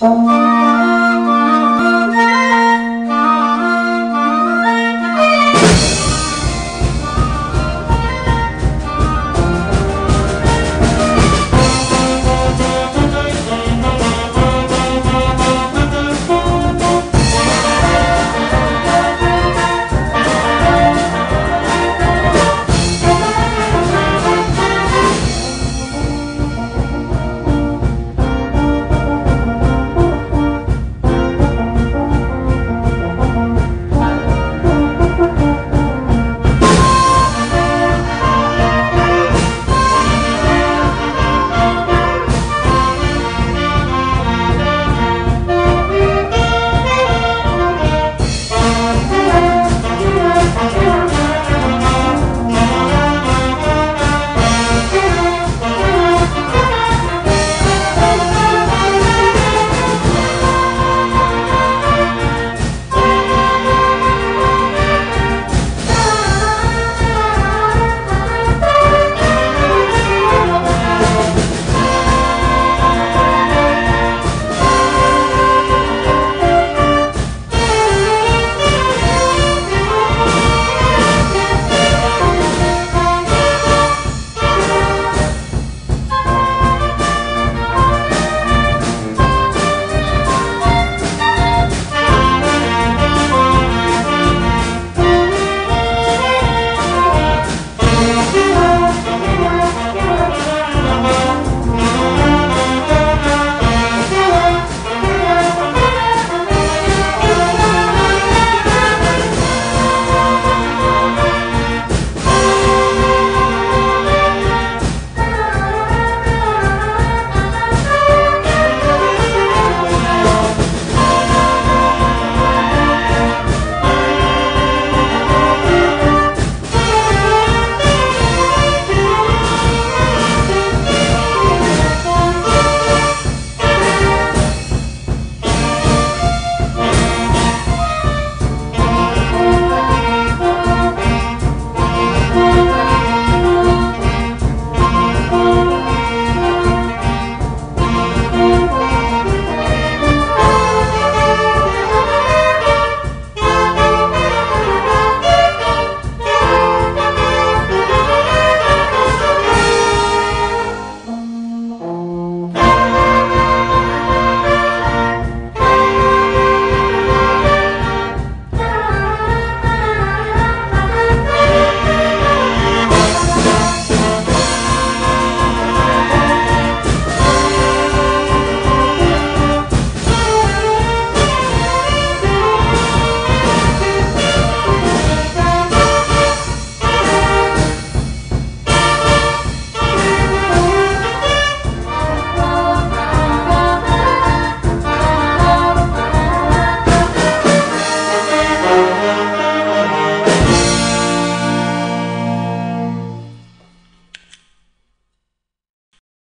Oh.